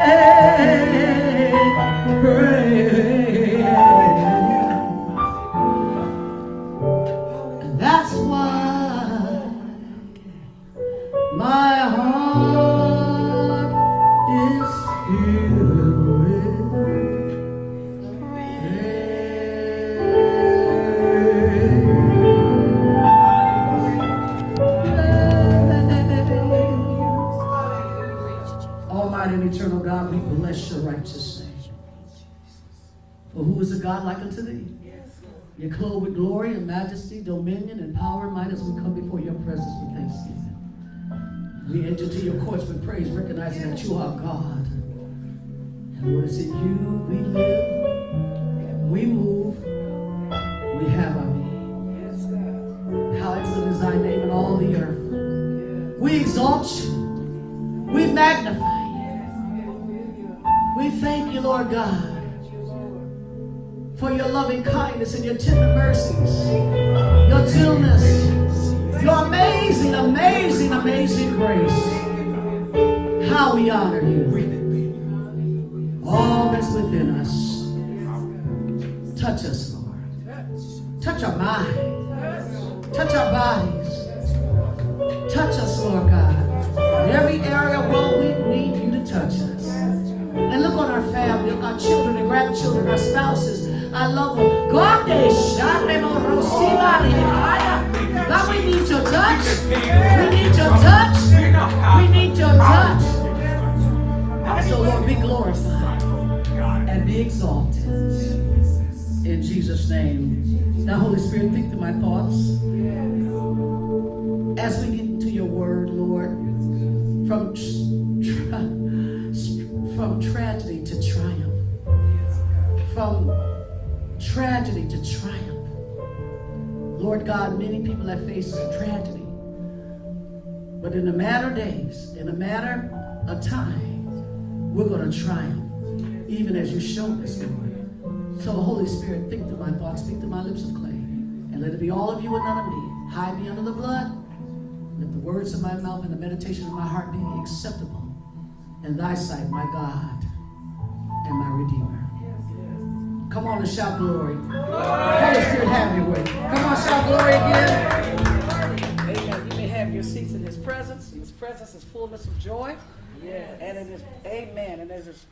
You're clothed with glory and majesty, dominion, and power might as we come before your presence with thanksgiving. We enter to your courts with praise, recognizing that you are God. And what is in you we live, we move, we have our being. How excellent is thy name in all the earth. We exalt you. We magnify you. We thank you, Lord God for your loving kindness and your tender mercies, your gentleness, your amazing, amazing, amazing grace. How we honor you. All that's within us. Touch us, Lord. Touch our minds. Touch our bodies. Touch us, Lord God. In every area where we need you to touch us. And look on our family, our children and grandchildren, our spouses, I love them. God, they God, we need your touch. We need your touch. We need your touch. So, Lord, be glorified and be exalted. In Jesus' name. Now, Holy Spirit, think through my thoughts. As we get into your word, Lord, from, from tragedy to triumph, from tragedy to triumph. Lord God, many people have faced tragedy. But in a matter of days, in a matter of time, we're going to triumph, even as you showed us, Lord. So, Holy Spirit, think to my thoughts, speak to my lips of clay, and let it be all of you and none of me. Hide me under the blood. Let the words of my mouth and the meditation of my heart be acceptable in thy sight, my God and my Redeemer. Come on and shout glory. Holy Spirit, have your way. Come on, shout glory again. Amen. You may have your seats in his presence. His presence is fullness of joy. Yes. And it is, amen. And there's his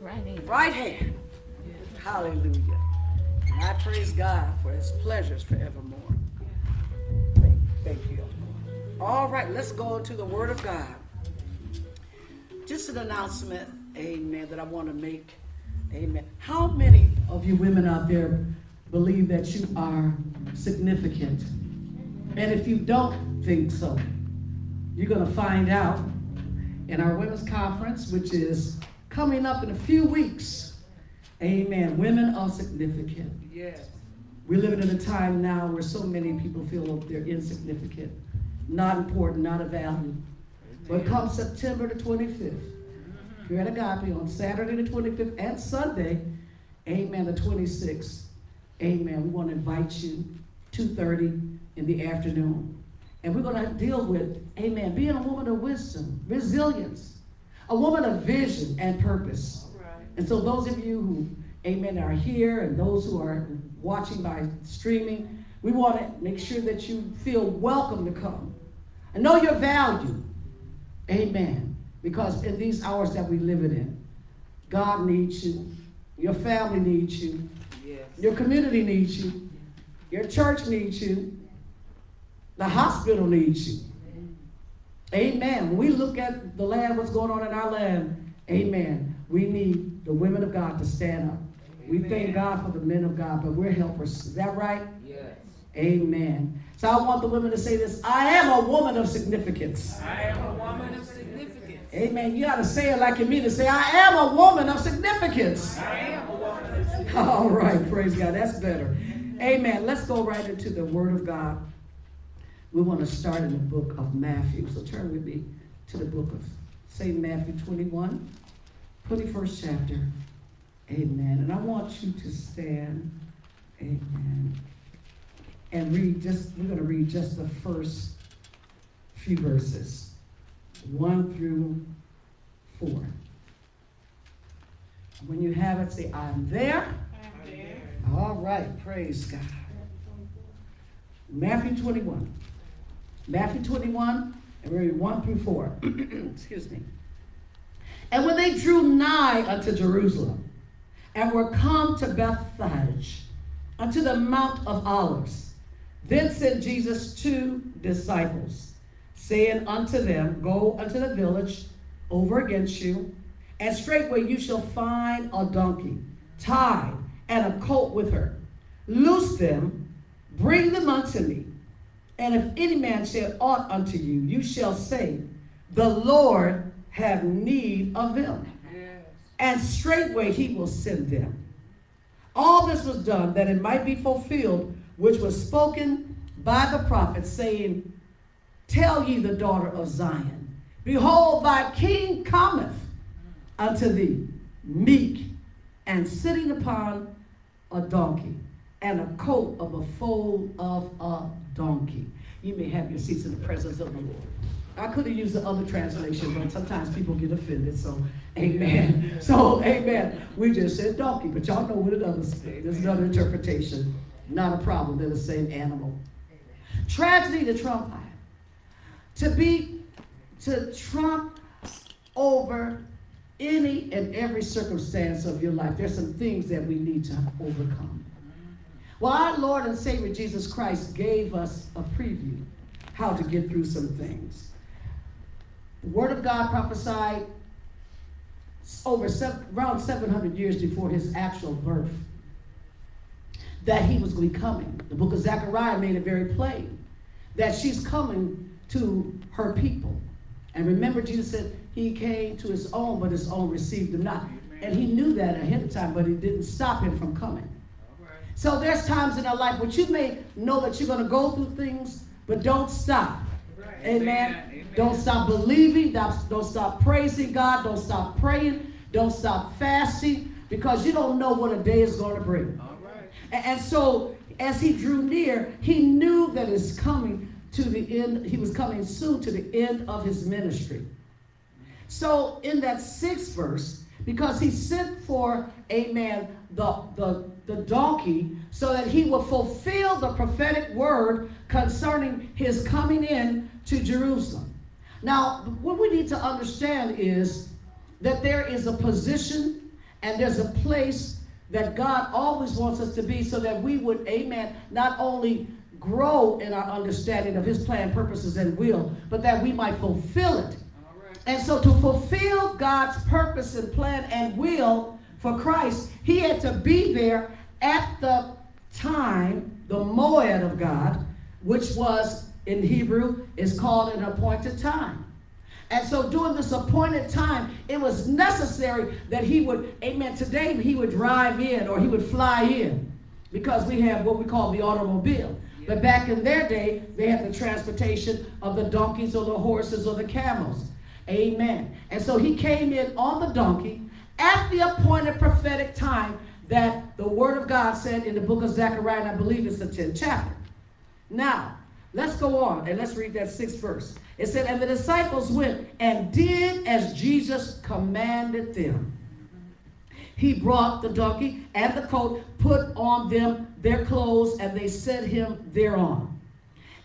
right hand. Right hand. Yes. Hallelujah. And I praise God for his pleasures forevermore. Thank, thank you. All right, let's go to the word of God. Just an announcement, amen, that I want to make. Amen. How many of you women out there believe that you are significant? And if you don't think so, you're going to find out in our women's conference, which is coming up in a few weeks. Amen. Women are significant. Yes. We're living in a time now where so many people feel they're insignificant, not important, not of value. But come September the 25th, here at Agape on Saturday the 25th and Sunday, amen, the 26th. Amen. We want to invite you 2.30 in the afternoon. And we're going to deal with, amen, being a woman of wisdom, resilience, a woman of vision and purpose. Right. And so those of you who, amen, are here and those who are watching by streaming, we want to make sure that you feel welcome to come and know your value. Amen. Because in these hours that we live in, God needs you. Your family needs you. Yes. Your community needs you. Your church needs you. The hospital needs you. Amen. When we look at the land, what's going on in our land, amen. We need the women of God to stand up. We thank God for the men of God, but we're helpers. Is that right? Yes. Amen. So I want the women to say this I am a woman of significance. I am a woman of Amen. You got to say it like you mean it. Say, I am a woman of significance. I am a woman of significance. All right. Praise God. That's better. Amen. Let's go right into the Word of God. We want to start in the book of Matthew. So turn with me to the book of St. Matthew 21, 21st chapter. Amen. And I want you to stand. Amen. And read just, we're going to read just the first few verses. 1 through 4. When you have it, say, I'm there. I'm there. All right, praise God. Matthew 21. Matthew 21, and read 1 through 4. Excuse me. And when they drew nigh unto Jerusalem, and were come to Bethphage, unto the Mount of Olives, then sent Jesus two disciples, saying unto them, Go unto the village over against you, and straightway you shall find a donkey tied and a colt with her. Loose them, bring them unto me. And if any man say aught unto you, you shall say, The Lord have need of them. Yes. And straightway he will send them. All this was done that it might be fulfilled, which was spoken by the prophet, saying, Tell ye the daughter of Zion, Behold, thy king cometh unto thee, meek, and sitting upon a donkey, and a coat of a foal of a donkey. You may have your seats in the presence of the Lord. I could have used the other translation, but sometimes people get offended. So, amen. So, amen. We just said donkey, but y'all know what it does. There's another interpretation. Not a problem. They're the same animal. Tragedy to trump To be, to trump over any and every circumstance of your life. There's some things that we need to overcome. Well, our Lord and Savior Jesus Christ gave us a preview how to get through some things. The Word of God prophesied over seven, around 700 years before his actual birth that he was going to be coming. The book of Zechariah made it very plain that she's coming to her people. And remember, Jesus said he came to his own, but his own received him not. And he knew that ahead of time, but it didn't stop him from coming. So there's times in our life where you may know that you're going to go through things, but don't stop. Amen. Amen. Don't stop believing. Don't stop praising God. Don't stop praying. Don't stop fasting because you don't know what a day is going to bring. All right. And, and so as he drew near, he knew that it's coming to the end. He was coming soon to the end of his ministry. So in that sixth verse, because he sent for, amen, the, the, the donkey so that he would fulfill the prophetic word concerning his coming in to Jerusalem. Now, what we need to understand is that there is a position and there's a place that God always wants us to be so that we would, amen, not only grow in our understanding of his plan, purposes, and will, but that we might fulfill it. And so to fulfill God's purpose and plan and will for Christ, he had to be there at the time, the moed of God, which was in Hebrew is called an appointed time. And so during this appointed time, it was necessary that he would, amen, today he would drive in or he would fly in because we have what we call the automobile. But back in their day, they had the transportation of the donkeys or the horses or the camels. Amen. And so he came in on the donkey at the appointed prophetic time that the word of God said in the book of Zechariah, and I believe it's the 10th chapter. Now, let's go on and let's read that sixth verse. It said, And the disciples went and did as Jesus commanded them. He brought the donkey and the coat, put on them their clothes, and they set him thereon.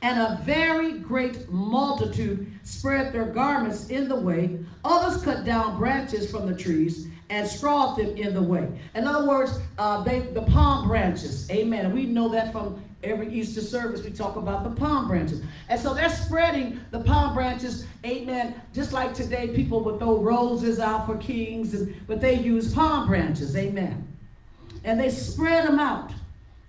And a very great multitude spread their garments in the way. Others cut down branches from the trees and strawed them in the way. In other words, uh, they, the palm branches. Amen. We know that from every Easter service, we talk about the palm branches. And so they're spreading the palm branches, amen, just like today people would throw roses out for kings, and, but they use palm branches, amen. And they spread them out,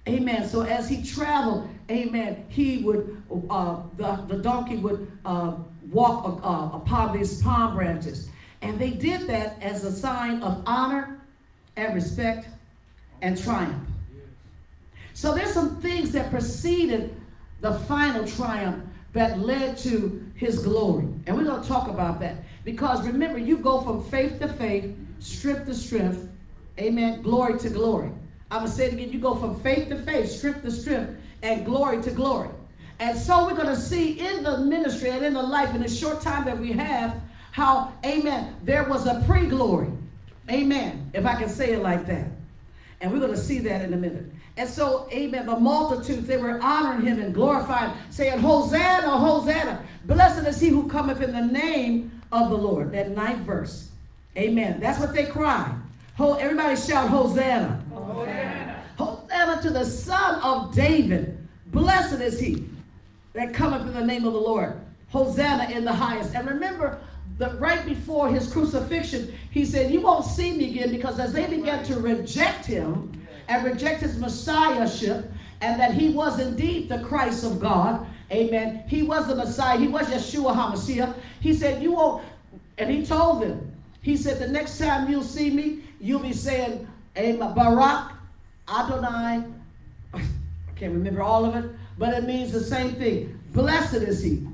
amen. So as he traveled, amen, he would, uh, the, the donkey would uh, walk uh, upon these palm branches. And they did that as a sign of honor and respect and triumph. So there's some things that preceded the final triumph that led to his glory. And we're going to talk about that. Because remember, you go from faith to faith, strength to strength, amen, glory to glory. I'm going to say it again. You go from faith to faith, strength to strength, and glory to glory. And so we're going to see in the ministry and in the life in the short time that we have how, amen, there was a pre-glory. Amen. If I can say it like that. And we're going to see that in a minute. And so, amen, the multitudes, they were honoring him and glorifying, saying, Hosanna, Hosanna. Blessed is he who cometh in the name of the Lord. That ninth verse. Amen. That's what they cry. Everybody shout, Hosanna. Hosanna. Hosanna to the Son of David. Blessed is he that cometh in the name of the Lord. Hosanna in the highest. And remember, that right before his crucifixion, he said, You won't see me again because as they began to reject him and reject his messiahship, and that he was indeed the Christ of God, amen. He was the Messiah, he was Yeshua HaMashiach. He said, You won't, and he told them, He said, The next time you'll see me, you'll be saying, Amen, Barak, Adonai. I can't remember all of it, but it means the same thing. Blessed is he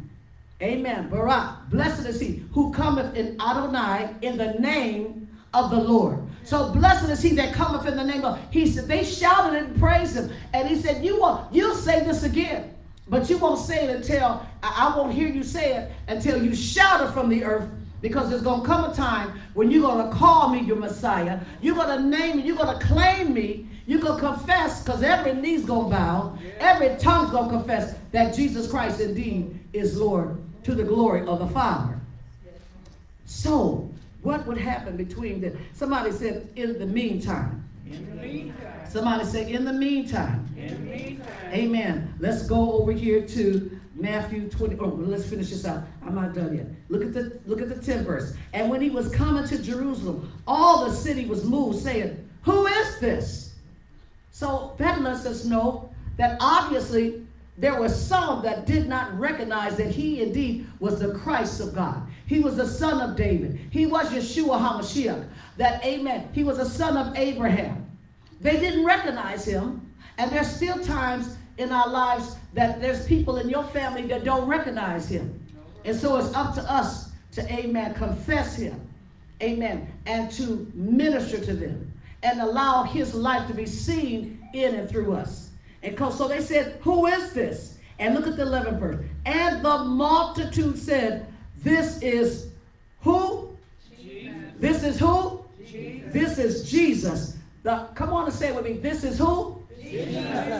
Amen. Barak, blessed is he who cometh in Adonai in the name of the Lord. So blessed is he that cometh in the name of. He said they shouted and praised him, and he said, "You won't. you'll say this again, but you won't say it until I, I won't hear you say it until you shout it from the earth." Because there's going to come a time when you're going to call me your Messiah. You're going to name me. You're going to claim me. You're going to confess because every knee's going to bow. Every tongue's going to confess that Jesus Christ indeed is Lord to the glory of the Father. So, what would happen between the, somebody said, in the meantime. In the meantime. Somebody said, in the meantime. In the meantime. Amen. Let's go over here to Matthew 20. Oh, let's finish this out. I'm not done yet. Look at the look at the 10th verse. And when he was coming to Jerusalem, all the city was moved, saying, Who is this? So that lets us know that obviously there were some that did not recognize that he indeed was the Christ of God. He was the son of David. He was Yeshua HaMashiach. That, amen, he was a son of Abraham. They didn't recognize him. And there's still times in our lives that there's people in your family that don't recognize him. And so it's up to us to, amen, confess him. Amen. And to minister to them and allow his life to be seen in and through us. And so they said, Who is this? And look at the 11th verse. And the multitude said, This is who? Jesus. This is who? Jesus. This is Jesus. The, come on and say it with me. This is who?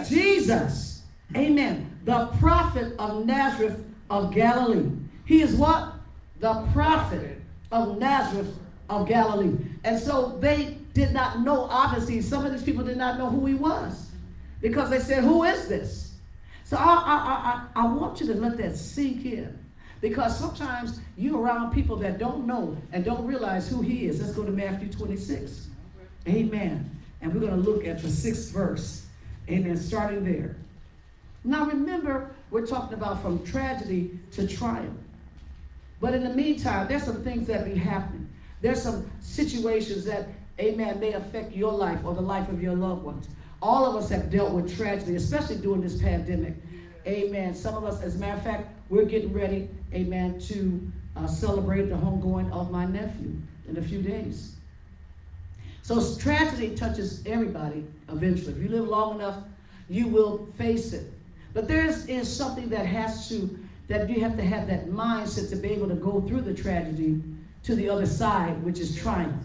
Jesus. Amen. The prophet of Nazareth of Galilee. He is what? The prophet of Nazareth of Galilee. And so they did not know, obviously, some of these people did not know who he was because they said, Who is this? So I, I, I, I want you to let that sink in. Because sometimes you're around people that don't know and don't realize who he is. Let's go to Matthew 26. Amen. And we're going to look at the sixth verse. Amen. Starting there. Now remember, we're talking about from tragedy to triumph. But in the meantime, there's some things that be happening. There's some situations that, amen, may affect your life or the life of your loved ones. All of us have dealt with tragedy, especially during this pandemic. Amen. Some of us, as a matter of fact, we're getting ready, amen, to uh, celebrate the homegoing of my nephew in a few days. So tragedy touches everybody eventually. If you live long enough, you will face it. But there is, is something that has to, that you have to have that mindset to be able to go through the tragedy to the other side, which is triumph.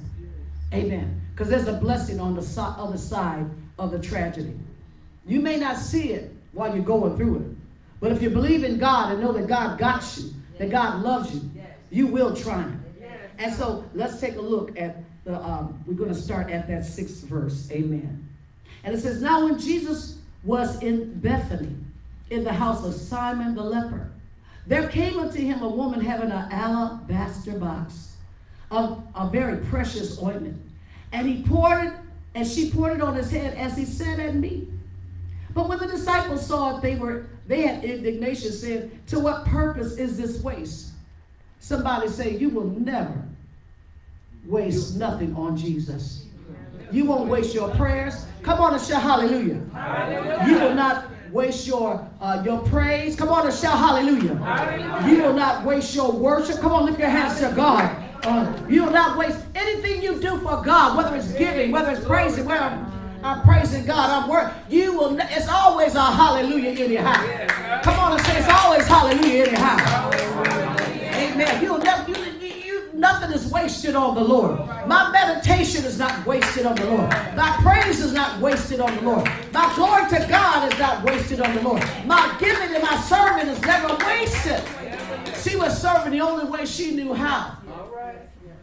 Amen. Because there's a blessing on the so other side of the tragedy. You may not see it while you're going through it, but if you believe in God and know that God got you, that God loves you, you will triumph. And so let's take a look at the, um, we're going to start at that sixth verse. Amen. And it says, Now when Jesus was in Bethany, in the house of Simon the leper, there came unto him a woman having an alabaster box of a very precious ointment. And he poured it and she poured it on his head as he sat at meat. But when the disciples saw it, they were they had indignation, saying, To what purpose is this waste? Somebody say, You will never waste nothing on Jesus. You won't waste your prayers. Come on and shout hallelujah. hallelujah. You will not waste your uh, your praise. Come on and shout hallelujah. hallelujah. You will not waste your worship. Come on, lift your hands to God. Uh, you will not waste anything you do for God, whether it's giving, whether it's praising, whether I'm, I'm praising God, I'm working. You will. It's always a hallelujah anyhow. Come on and say it's always hallelujah anyhow. Amen. You'll never. You, nothing is wasted on the Lord. My meditation is not wasted on the Lord. My praise is not wasted on the Lord. My glory to God is not wasted on the Lord. My giving and my serving is never wasted. She was serving the only way she knew how.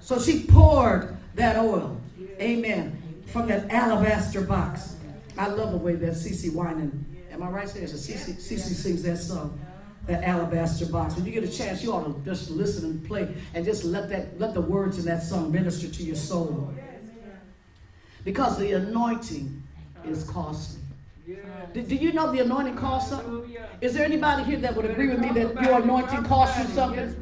So she poured that oil. Amen. From that alabaster box. I love the way that CeCe Winans, am I right saying CeCe, CeCe sings that song, that alabaster box. When you get a chance, you ought to just listen and play and just let that let the words in that song minister to your soul. Because the anointing is costly. Do, do you know the anointing costs something? Is there anybody here that would agree with me that your anointing costs you something?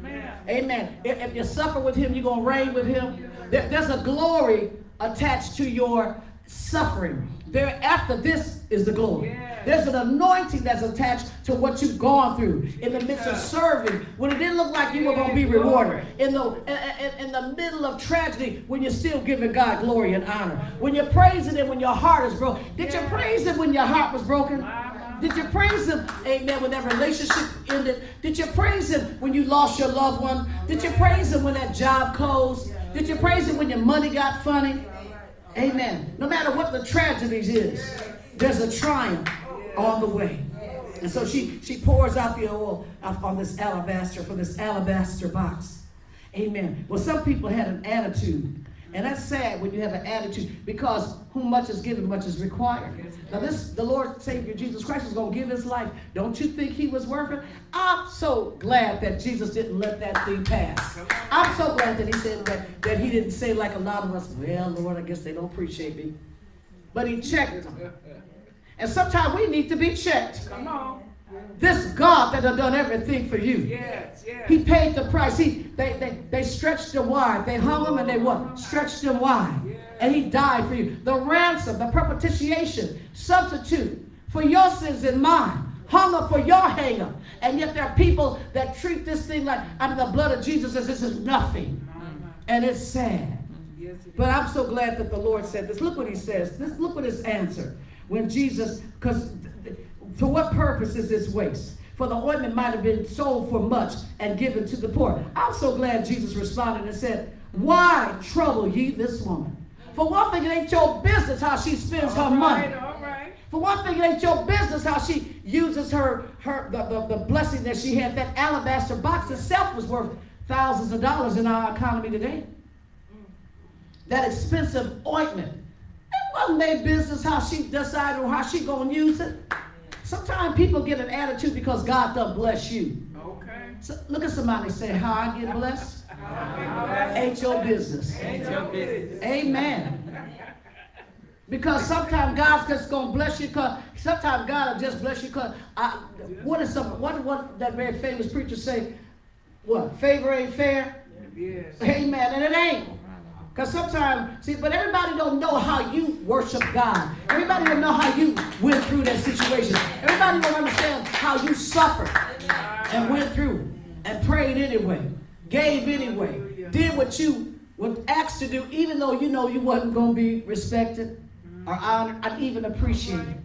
Amen. If, you suffer with him, you're going to reign with him. There, there's a glory attached to your suffering. There, after this is the glory. There's an anointing that's attached to what you've gone through in the midst of serving when it didn't look like you were going to be rewarded. In the in, in, the middle of tragedy when you're still giving God glory and honor. When you're praising Him when your heart is broken. Did you praise Him when your heart was broken? Did you praise Him, amen, when that relationship ended? Did you praise Him when you lost your loved one? Did you praise Him when that job closed? Did you praise Him when your money got funny? Amen. No matter what the tragedies is, there's a triumph on the way. And so she, she pours out the oil on this alabaster, for this alabaster box. Amen. Well, some people had an attitude. And that's sad when you have an attitude because whom much is given, much is required. Now, this, the Lord Savior Jesus Christ is going to give his life. Don't you think he was worth it? I'm so glad that Jesus didn't let that thing pass. I'm so glad that he said that, that he didn't say like a lot of us, well, Lord, I guess they don't appreciate me. But he checked them. And sometimes we need to be checked. Come on. This God that have done everything for you. Yes, yes. He paid the price. He they, they, they stretched him wide. They hung him and they what? Stretched him wide. Yes. And he died for you. The ransom, the propitiation, substitute for your sins and mine. Hung up for your hang up. And yet there are people that treat this thing like under the blood of Jesus as this is nothing. Mm-hmm. And it's sad. But I'm so glad that the Lord said this. Look what he says. This, look what his answer when Jesus, because for what purpose is this waste? For the ointment might have been sold for much and given to the poor. I'm so glad Jesus responded and said, Why trouble ye this woman? For one thing, it ain't your business how she spends all her right, money. For one thing, it ain't your business how she uses her, her the, the, the blessing that she had. That alabaster box itself was worth thousands of dollars in our economy today. That expensive ointment It wasn't their business how she decided or how she gonna use it. Sometimes people get an attitude because God doesn't bless you. Okay. So look at somebody say, how I get blessed? Ain't your business. Ain't your business. Amen. Because sometimes God's just gonna bless you because sometimes God will just bless you because what is some what what that very famous preacher say? What favor ain't fair? Yes. Amen. And it ain't. Because sometimes, see, but everybody don't know how you worship God. Everybody don't know how you went through that situation. Everybody don't understand how you suffered and went through and prayed anyway, gave anyway, did what you were asked to do, even though you know you wasn't going to be respected or honored or even appreciated.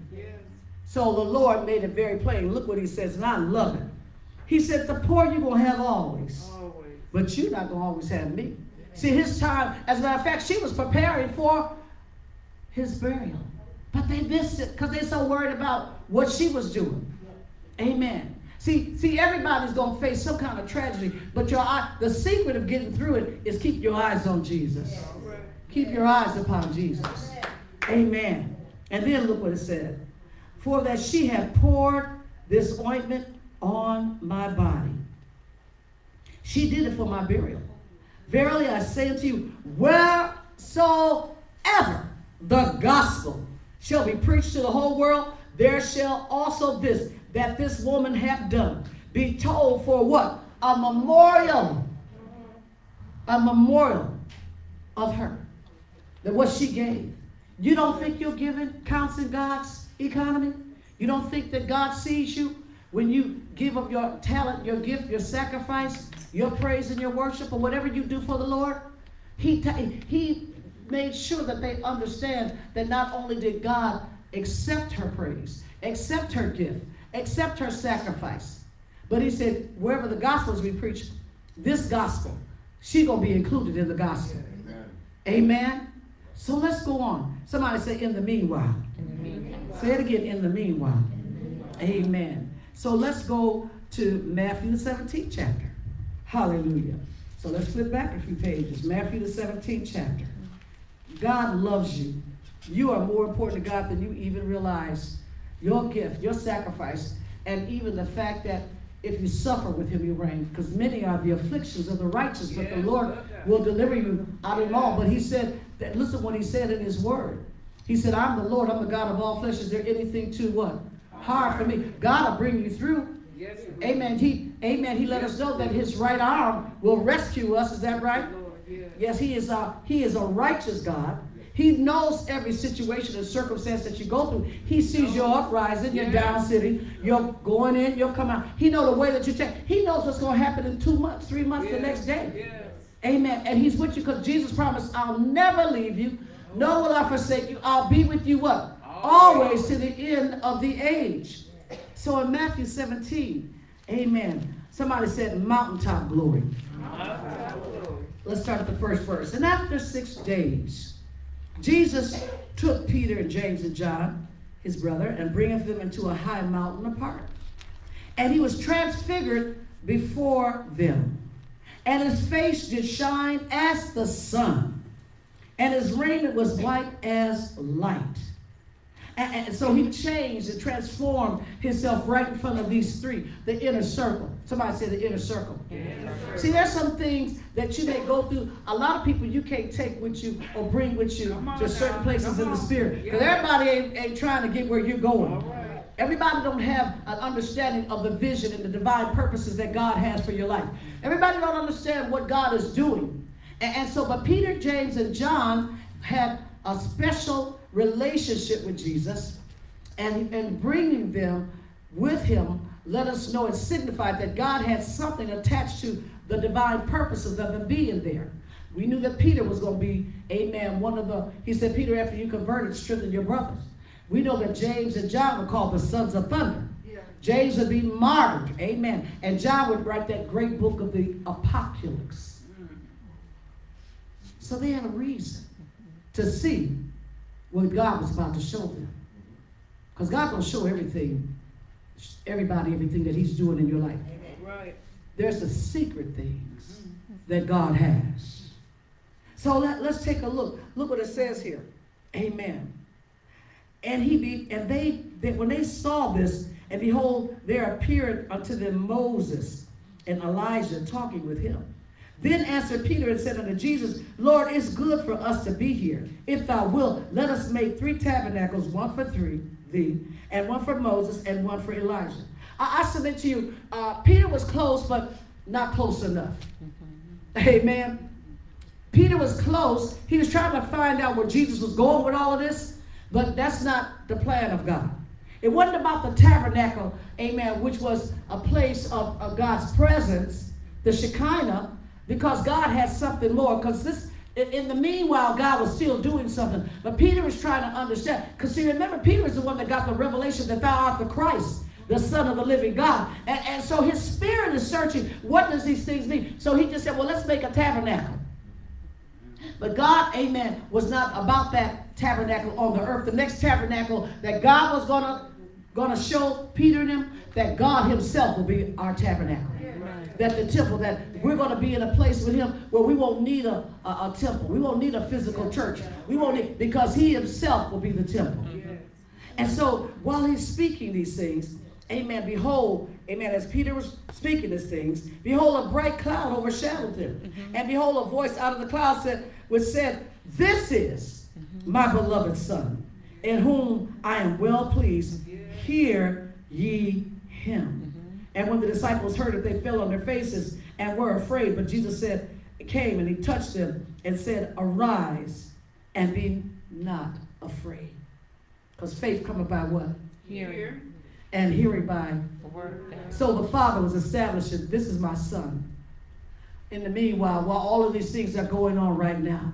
So the Lord made it very plain. Look what he says, and I love it. He said, the poor you're going to have always, but you're not going to always have me. See, his time, as a matter of fact, she was preparing for his burial. But they missed it because they're so worried about what she was doing. Amen. See, see, everybody's gonna face some kind of tragedy, but your eye, the secret of getting through it is keep your eyes on Jesus. Keep your eyes upon Jesus. Amen. And then look what it said. For that she had poured this ointment on my body. She did it for my burial. Verily I say unto you, wheresoever the gospel shall be preached to the whole world, there shall also this, that this woman hath done, be told for what? A memorial. A memorial of her. That what she gave. You don't think you're giving counts in God's economy? You don't think that God sees you when you give of your talent, your gift, your sacrifice? Your praise and your worship or whatever you do for the Lord, he, he made sure that they understand that not only did God accept her praise, accept her gift, accept her sacrifice, but he said, wherever the gospel is we preach, this gospel, she gonna be included in the gospel. Amen. Amen. So So let's go on. Somebody say, in the meanwhile. In the meanwhile. Say it again, in the meanwhile. Amen. So let's go to Matthew the 17th chapter. Hallelujah. So let's flip back a few pages. Matthew the 17th chapter. God loves you. You are more important to God than you even realize. Your gift, your sacrifice, and even the fact that if you suffer with him, you reign. Because many are the afflictions of the righteous, but the Lord will deliver you out of them all. But he said that listen what he said in his word. He said, I'm the Lord, I'm the God of all flesh. Is there anything too what? Hard for me. God will bring you through. Yes, amen. He amen. He let yes, us know that his right arm will rescue us. Is that right? Lord, yes. yes, he is a he is a righteous God. He knows every situation and circumstance that you go through. He sees your uprising, your down sitting, you're going in, you're coming out. He knows the way that you take. He knows what's going to happen in two months, three months, the next day. Amen. And he's with you because Jesus promised, I'll never leave you, nor will I forsake you. I'll be with you what? Always to the end of the age. So in Matthew 17, amen. Somebody said mountaintop glory. Let's start at the first verse. And after six days, Jesus took Peter and James and John, his brother, and bringeth them into a high mountain apart. And he was transfigured before them and his face did shine as the sun, and his raiment was white as light. And, so he changed and transformed himself right in front of these three, the inner circle. Somebody say the inner circle. See, there's some things that you may go through. A lot of people you can't take with you or bring with you to certain places in the spirit. Because everybody ain't, ain't, trying to get where you're going. Everybody don't have an understanding of the vision and the divine purposes that God has for your life. Everybody don't understand what God is doing. And, and so, but Peter, James, and John had a special relationship with Jesus, and, and bringing them with him let us know it signified that God had something attached to the divine purposes of them being there. We knew that Peter was going to be, amen, one of the, he said, Peter, after you converted, strengthen your brothers. We know that James and John were called the sons of thunder. Yeah. James would be martyred. Amen. And John would write that great book of the Apocalypse. Mm. So they had a reason to see what God was about to show them. Because God don't show everything, everybody, everything that He's doing in your life. Right. There's a secret things mm-hmm. that God has. So let, let's take a look. Look what it says here. Amen. And he be, and they, they when they saw this, and behold, there appeared unto them Moses and Elijah talking with him. Then answered Peter and said unto Jesus, Lord, it's good for us to be here. If thou wilt, let us make three tabernacles, one for three, thee, and one for Moses, and one for Elijah. I, I submit to you, uh, Peter was close, but not close enough. Mm-hmm. Amen. Peter was close. He was trying to find out where Jesus was going with all of this. But that's not the plan of God. It wasn't about the tabernacle, amen, which was a place of, of God's presence, the Shekinah, because God had something more. Because this, in the meanwhile, God was still doing something. But Peter is trying to understand. Because see, remember, Peter is the one that got the revelation that thou art the Christ, the Son of the living God. And, and so his spirit is searching, what does these things mean? So he just said, well, let's make a tabernacle. But God, amen, was not about that tabernacle on the earth. The next tabernacle that God was gonna gonna show Peter and them that God Himself will be our tabernacle. That the temple, that we're going to be in a place with Him where we won't need a, a, a, temple. We won't need a physical church. We won't need, because He Himself will be the temple. And so while He's speaking these things, Amen. Behold, amen. As Peter was speaking these things, behold, a bright cloud overshadowed. Mm-hmm. And behold, a voice out of the cloud said, which said, This is my beloved Son, in whom I am well pleased. Hear ye him. And when the disciples heard it, they fell on their faces and were afraid. But Jesus said, came and he touched them and said, Arise and be not afraid. Because faith cometh by what? Hearing. And hearing by the word. So the Father was establishing, this is my son. In the meanwhile, while all of these things are going on right now,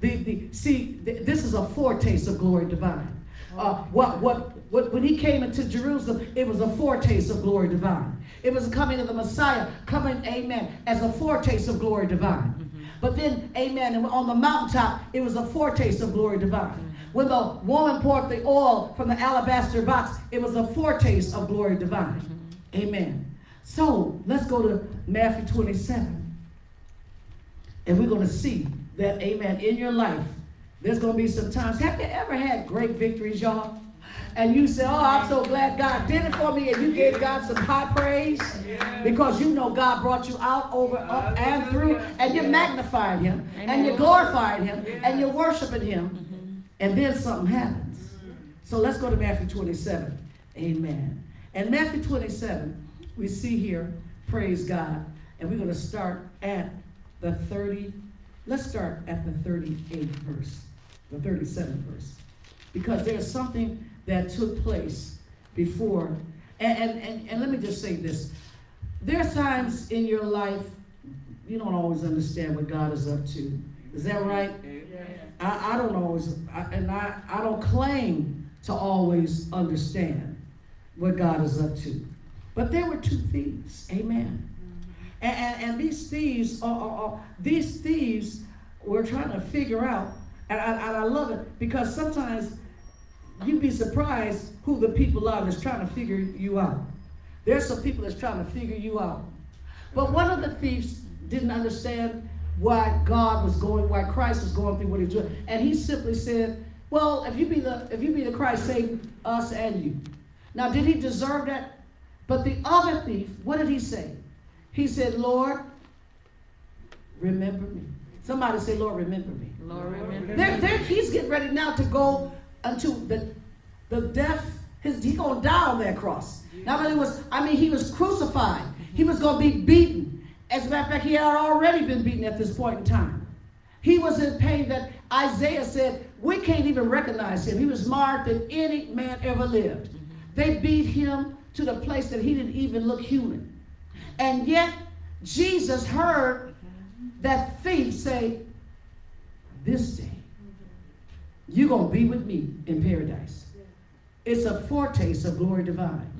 the, the, see, this is a foretaste of glory divine. Uh, what, what, what, when he came into Jerusalem, it was a foretaste of glory divine. It was coming of the Messiah, coming, amen, as a foretaste of glory divine. Mm-hmm. But then, amen, and on the mountaintop, it was a foretaste of glory divine. When the woman poured the oil from the alabaster box, it was a foretaste of glory divine. Amen. So let's go to Matthew 27. And we're going to see that, amen, in your life, there's going to be some times. Have you ever had great victories, y'all? And you say, Oh, I'm so glad God did it for me. And you gave God some high praise because you know God brought you out, over, up, and through. And you're magnifying Him, and you're glorifying Him, and you're worshiping Him. Mm-hmm. And then something happens. So let's go to Matthew 27. Amen. And Matthew 27, we see here, praise God. And we're going to start at the 30, let's start at the 38th verse, the 37th verse. Because there's something that took place before. And, and, and, and let me just say this. There's times in your life you don't always understand what God is up to. Is that right? I, I don't always, I, and I, I don't claim to always understand what God is up to. But there were two thieves. Amen. Mm-hmm. And, and, and these thieves, are, are, are, these thieves were trying to figure out, and I, and I love it because sometimes you'd be surprised who the people are that's trying to figure you out. There's some people that's trying to figure you out. But one of the thieves didn't understand why God was going, why Christ was going through what he's doing. And he simply said, Well, if you be the if you be the Christ, save us and you. Now, did he deserve that? But the other thief, what did he say? He said, Lord, remember me. Somebody say, Lord, remember me. Lord, remember they're, me. they're, he's getting ready now to go unto the, the death. His, to die on that cross. Not only was, I mean, he was crucified. He was going to be beaten. As a matter of fact, he had already been beaten at this point in time. He was in pain that Isaiah said, we can't even recognize him. He was marred than any man ever lived. They beat him to the place that he didn't even look human. And yet, Jesus heard that thief say, This day, you're going to be with me in paradise. It's a foretaste of glory divine.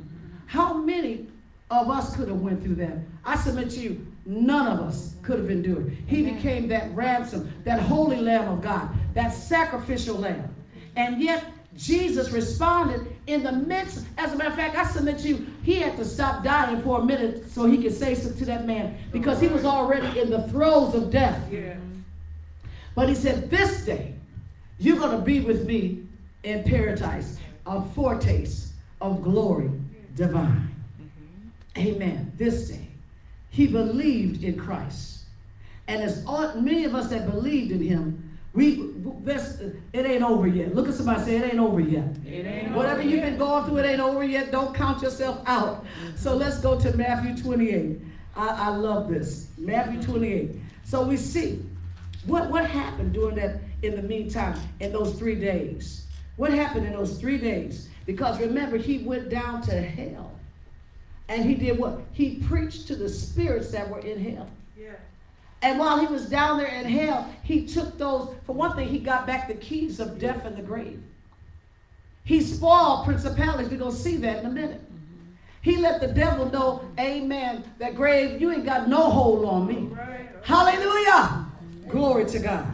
How many of us could have went through that? I submit to you, none of us could have endured. He became that ransom, that holy lamb of God, that sacrificial lamb. And yet, Jesus responded in the midst. As a matter of fact, I submit to you, he had to stop dying for a minute so he could say something to that man because he was already in the throes of death. Yeah. But he said, This day, you're going to be with me in paradise, a foretaste of glory divine. Mm-hmm. Amen. This day, he believed in Christ. And as all, many of us that believed in him, we this it ain't over yet. Look at somebody say it ain't over yet. It ain't Whatever over you've yet. been going through, it ain't over yet. Don't count yourself out. So let's go to Matthew 28. I, I love this. Matthew 28. So we see what, what happened during that in the meantime in those three days. What happened in those three days? Because remember, he went down to hell. And he did what? He preached to the spirits that were in hell. Yeah. And while he was down there in hell, he took those, for one thing, he got back the keys of death and the grave. He spoiled principalities. We're going to see that in a minute. Mm-hmm. He let the devil know, amen, that grave, you ain't got no hold on me. Right. Hallelujah. Glory to God.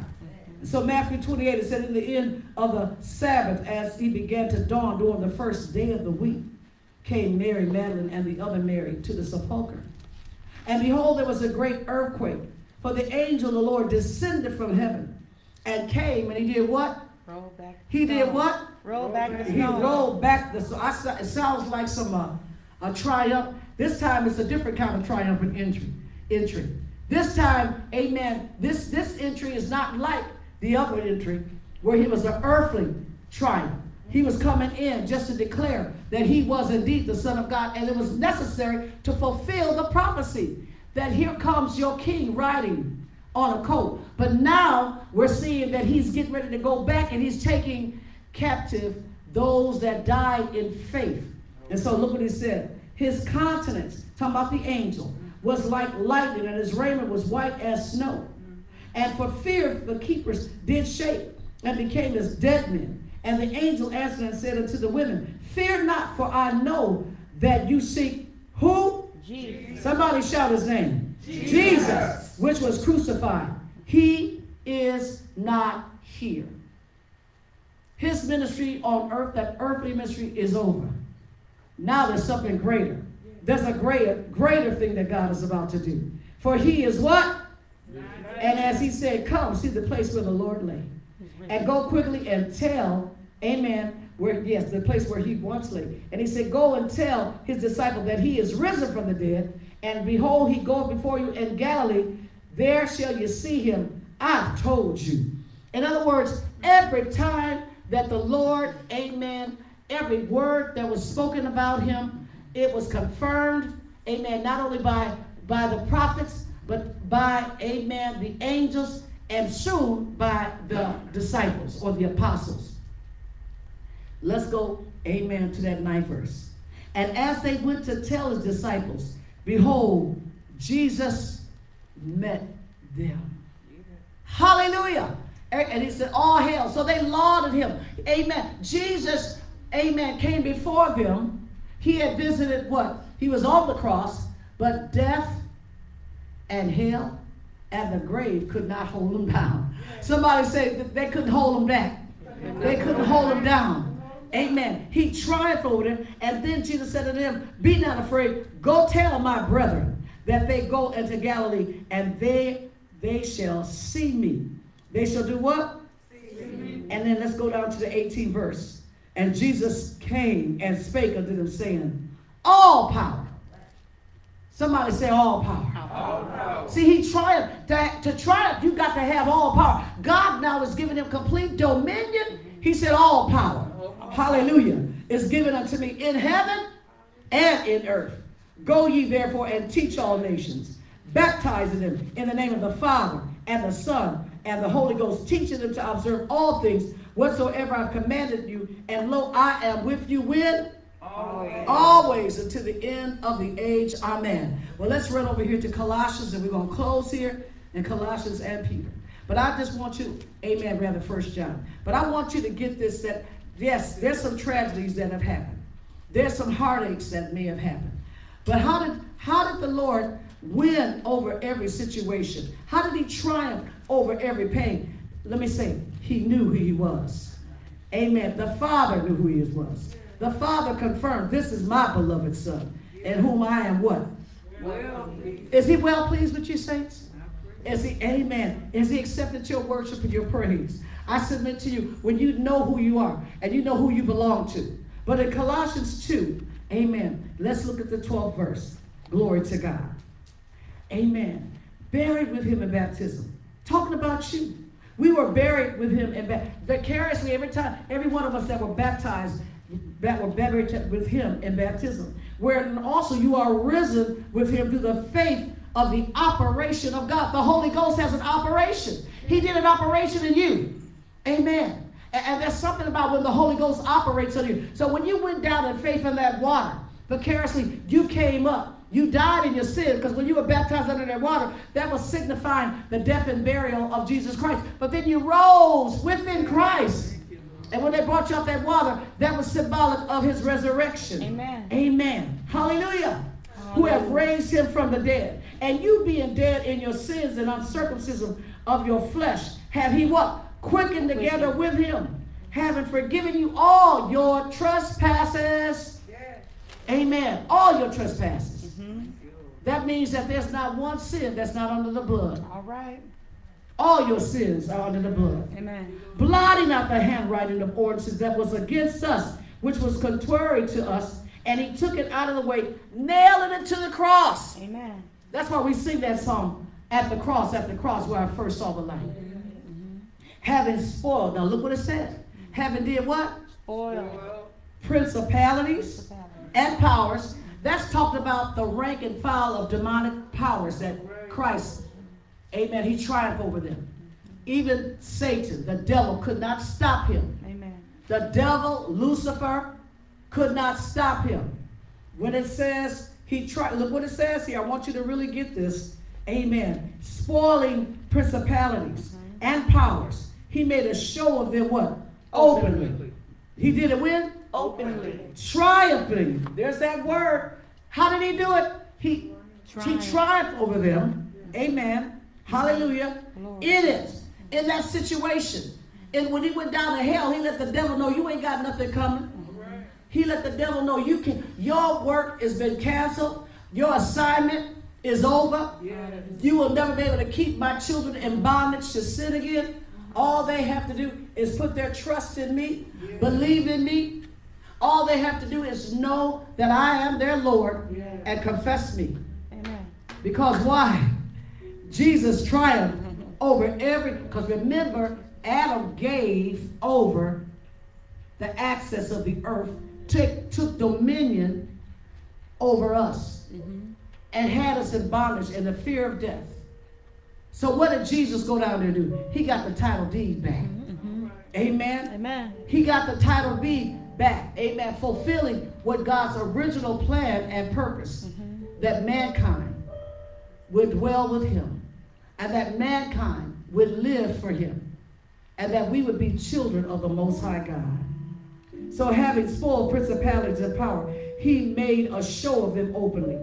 So Matthew 28, it said, in the end of the Sabbath, as he began to dawn during the first day of the week, came Mary Magdalene and the other Mary to the sepulchre. And behold, there was a great earthquake, for the angel of the Lord descended from heaven and came, and he did what? Roll back. He did what? Roll back the He rolled back the. So it sounds like some uh, a triumph. This time it's a different kind of triumphant entry. Entry. This time, Amen. This this entry is not like the other entry, where he was an earthly triumph. He was coming in just to declare that he was indeed the Son of God, and it was necessary to fulfill the prophecy that here comes your King riding on a coat. But now we're seeing that he's getting ready to go back and he's taking captive those that died in faith. And so look what he said. His countenance, talking about the angel, was like lightning, and his raiment was white as snow. And for fear the keepers did shake and became as dead men. And the angel answered and said unto the women, Fear not, for I know that you seek who? Jesus. Somebody shout his name. Jesus, which was crucified. He is not here. His ministry on earth, that earthly ministry, is over. Now there's something greater. There's a greater, greater thing that God is about to do. For he is what? And as he said, come see the place where the Lord lay. And go quickly and tell, amen, where, yes, the place where he once lay. And he said, go and tell his disciple that he is risen from the dead. And behold, he goeth before you in Galilee. There shall you see him. I've told you. In other words, every time that the Lord, amen, every word that was spoken about him, it was confirmed, amen, not only by, by the prophets, but by, amen, the angels, and soon by the disciples or the apostles. Let's go, amen, to that ninth verse. And as they went to tell his disciples, behold, Jesus met them. Hallelujah. And he said, All hail. So they lauded him. Amen. Jesus, amen, came before them. He had visited what? He was on the cross, but death and hell and the grave could not hold him down. Somebody said they couldn't hold him back. They couldn't hold him down. Amen. He triumphed over them. And then Jesus said to them, Be not afraid. Go tell my brethren that they go into Galilee and they they shall see me. They shall do what? And then let's go down to the 18th verse. And Jesus came and spake unto them, saying, All power. Somebody say all power. All power. See, he triumphed. To, to triumph, you got to have all power. God now is giving him complete dominion. He said, All power. Hallelujah. Is given unto me in heaven and in earth. Go ye therefore and teach all nations, baptizing them in the name of the Father and the Son and the Holy Ghost, teaching them to observe all things whatsoever I've commanded you. And lo, I am with you when? Always. Always until the end of the age. Amen. Well, let's run over here to Colossians, and we're going to close here in Colossians and Peter. But I just want you, amen, rather first John. But I want you to get this that, yes, there's some tragedies that have happened. There's some heartaches that may have happened. But how did how did the Lord win over every situation? How did he triumph over every pain? Let me say, he knew who he was. Amen. The Father knew who he was. The Father confirmed, this is my beloved Son, in whom I am what? Well is he well pleased with you, saints? Is he, amen. Is he accepted your worship and your praise? I submit to you, when you know who you are and you know who you belong to. But in Colossians 2, amen, let's look at the 12th verse. Glory to God. Amen. Buried with him in baptism. Talking about you. We were buried with him in vicariously every time, every one of us that were baptized, that were buried with him in baptism. Where also you are risen with him through the faith of the operation of God. The Holy Ghost has an operation. He did an operation in you. Amen. And, and there's something about when the Holy Ghost operates on you. So when you went down in faith in that water, vicariously, you came up you died in your sin because when you were baptized under that water, that was signifying the death and burial of Jesus Christ. But then you rose within Christ. And when they brought you out that water, that was symbolic of his resurrection. Amen. Amen. Hallelujah. Hallelujah. Who have raised him from the dead. And you being dead in your sins and uncircumcision of your flesh, have he what? Quickened together with him, having forgiven you all your trespasses. Amen. All your trespasses mm-hmm. that means that there's not one sin that's not under the blood. All right. All your sins are under the blood. Amen. Blotting out the handwriting of ordinances that was against us, which was contrary to us, and he took it out of the way, nailing it to the cross. Amen. That's why we sing that song, At the Cross, at the Cross, where I first saw the light. Mm-hmm. Having spoiled. Now look what it says. Having did what? Spoiled. Principalities, Principalities. and powers that's talked about the rank and file of demonic powers that Christ, amen, he triumphed over them. Even Satan, the devil, could not stop him. Amen. The devil, Lucifer, could not stop him. When it says he tried, look what it says here. I want you to really get this. Amen. Spoiling principalities mm-hmm. and powers. He made a show of them what? Openly. Openly. He did it when? Openly. Triumphing. There's that word. How did he do it? He, he triumphed over them. Amen. Hallelujah. Lord. It, in that situation. And when he went down to hell, he let the devil know you ain't got nothing coming. He let the devil know you can. Your work has been canceled. Your assignment is over. You will never be able to keep my children in bondage to sin again. All they have to do is put their trust in me, believe in me. All they have to do is know that I am their Lord and confess me. Amen. Because why? Jesus triumphed over every, because remember, Adam gave over the access of the earth, took, took dominion over us, and had us in bondage and the fear of death. So what did Jesus go down there do? He got the title deed back. Amen. Amen. He got the title deed back. Amen. Fulfilling what God's original plan and purpose that mankind would dwell with him and that mankind would live for him and that we would be children of the Most High God. So, having spoiled principalities and power, he made a show of them openly,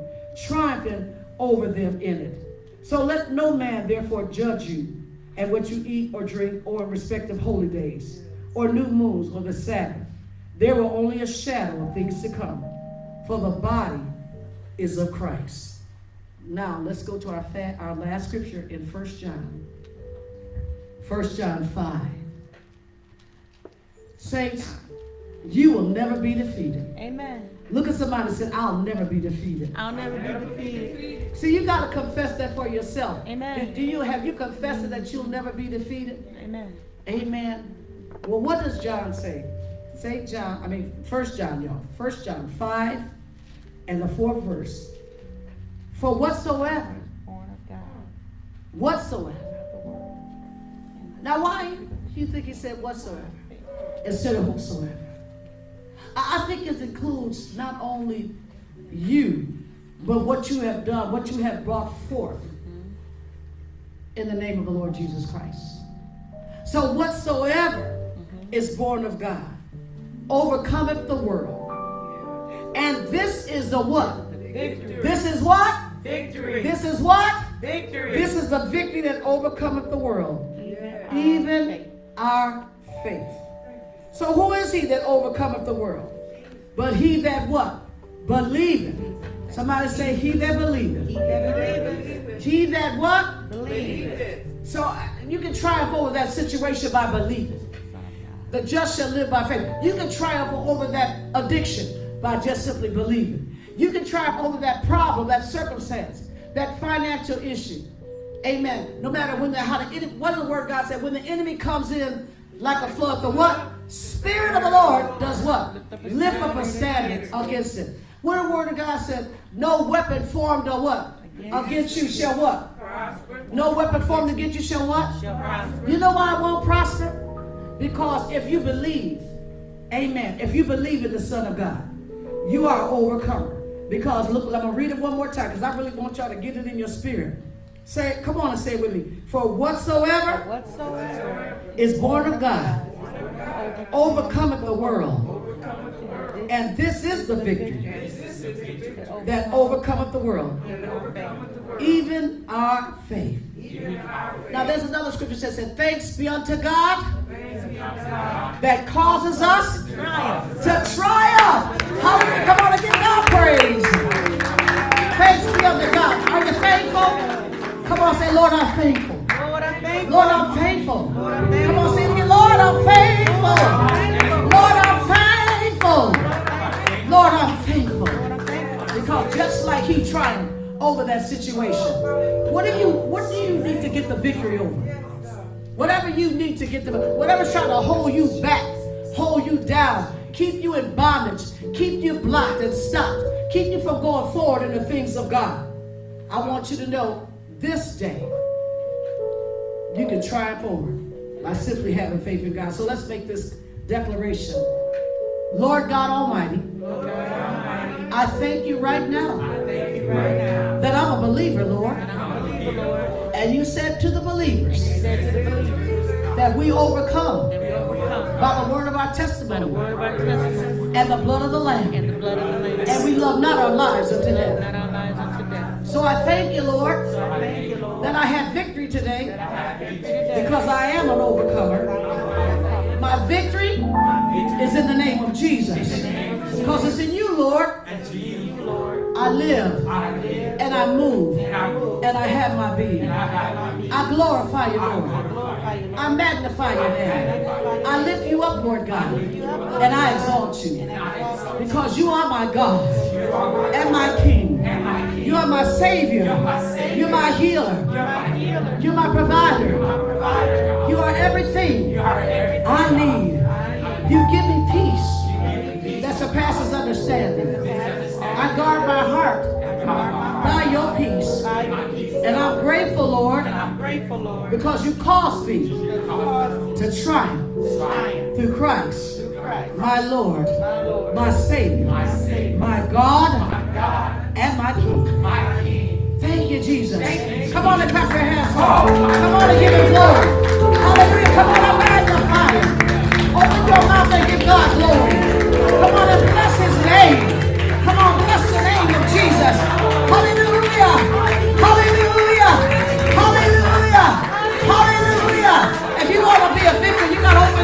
triumphing over them in it. So, let no man therefore judge you and what you eat or drink, or in respect of holy days, or new moons, or the Sabbath. There were only a shadow of things to come, for the body is of Christ. Now, let's go to our, fa- our last scripture in 1 John. 1 John 5. Saints, you will never be defeated. Amen. Look at somebody and say, I'll never be defeated. I'll never be defeated. See, you got to confess that for yourself. Amen. Do you have you confessed that you'll never be defeated? Amen. Amen. Well, what does John say? St. John, I mean, First John, y'all. First John 5 and the fourth verse. For whatsoever, Born of God. whatsoever. Now, why do you think he said whatsoever instead of whosoever? I, I think it includes not only you, but what you have done, what you have brought forth in the name of the Lord Jesus Christ. So, whatsoever is born of God overcometh the world. And this is the what? Victory. This is what? Victory. This is what? Victory. This is the victory that overcometh the world, Yeah. even our faith. So who is he that overcometh the world? But he that what? Believeth. Somebody say, he that believeth. He that believeth. He that what? Believe it. So uh, you can triumph over that situation by believing. The just shall live by faith. You can triumph over that addiction by just simply believing. You can triumph over that problem, that circumstance, that financial issue. Amen. No matter when the how the enemy, what the word God said? When the enemy comes in like a flood, the what? Spirit of the Lord does what? Lift up a standard against it. What the word of God said? No weapon formed or what? Against you shall what? Prosper. No weapon formed against you shall what? Shall prosper. You know why it won't prosper? Because if you believe, amen, if you believe in the Son of God, you are an overcomer. Because look, I'm gonna read it one more time because I really want y'all to get it in your spirit. Say, come on and say it with me. For whatsoever Whatsoever is born of God overcometh the world. And this is the victory that overcometh the world. Even our faith. Now there's another scripture that says, Thanks be unto God that causes us to triumph. Hallelujah. Come on and give God praise. Thanks be unto God. Are you thankful? Come on, say, Lord, I'm thankful. Lord, I thank Lord, I'm thankful. Come on, say again. Lord, I'm thankful. Lord, I'm thankful. Lord, I'm thankful. Because just like he triumphed over that situation, what do you what do you need to get the victory over? Whatever you need to get the whatever's trying to hold you back, hold you down, keep you in bondage, keep you blocked and stopped, keep you from going forward in the things of God. I want you to know this day you can triumph over by simply having faith in God. So let's make this declaration. Lord God Almighty, I thank you right now right now. that I'm a believer, Lord. And you said to the believers that we overcome by the word of our testimony word of our testimony and the blood of the Lamb. and the blood of the Lamb. And we love not our lives unto death. Not our lives unto death. So I thank you, Lord, I Thank you, Lord. that I have victory today That I have victory today. because I am an overcomer. Overcomer. My victory is in the name of Jesus. Because it's in you, Lord, I live and I move And I have my being. I being. I glorify you, Lord. I magnify your name. I lift you up, Lord God, and I exalt you. Because you are my God and my King. You are my Savior. You're my healer. You're my provider. You are everything. I need. You give me peace. that surpasses understanding. I guard my heart by your peace. And I'm grateful, Lord, I'm grateful, Lord. because you caused me to triumph triumph through Christ, my Lord, my Savior, My God, and my King. Thank you, Jesus. Come on and clap your hands. Oh, Come on and give him glory. Hallelujah. Come on and magnify him. Open your mouth and give God glory.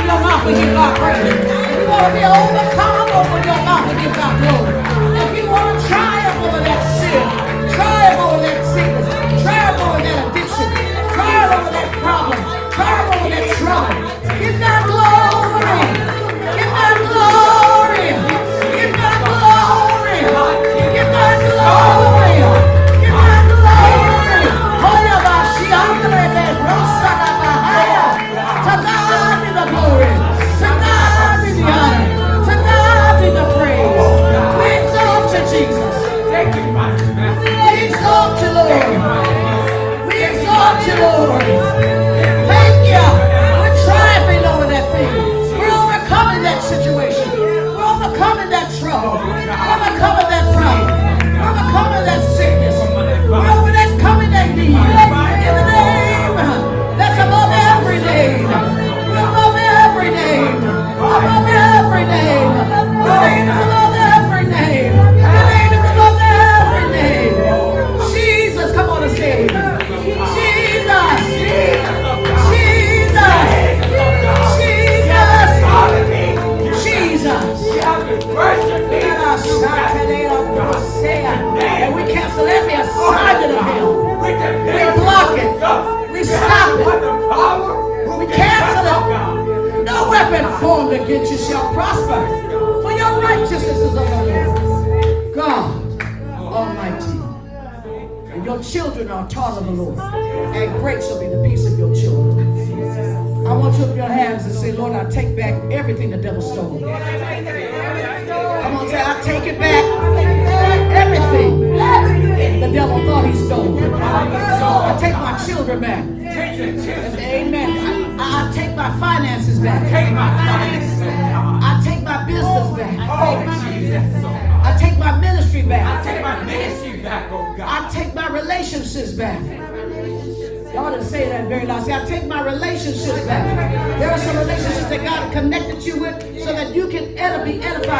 Open your mouth and give God praise. You want to be an overcomer, open your mouth and give God glory. If you want to triumph over that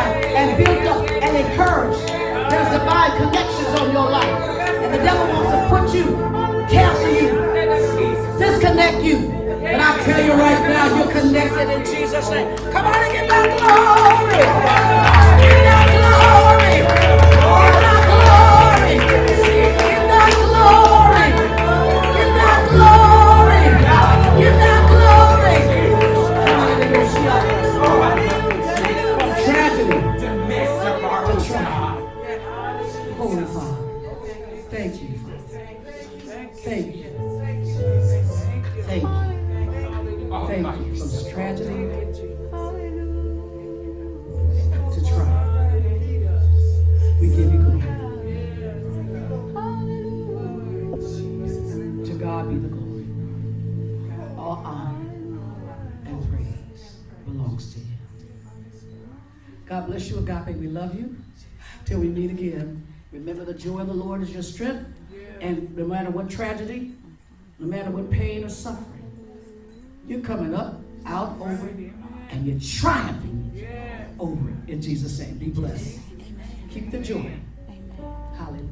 and built up and encouraged. There's divine connections on your life. And the devil wants to put you, cancel you, disconnect you. But I tell you right now, you're connected in Jesus' name. Come on and give God glory. God glory. Glory. Tragedy to triumph. We give you glory. To God be the glory. All honor and praise belongs to you. God bless you, Agape. We love you. Till we meet again. Remember the joy of the Lord is your strength. And no matter what tragedy, no matter what pain or suffering, you're coming up, out over it, and you're triumphing over it. In Jesus' name, be blessed. Keep the joy. Hallelujah.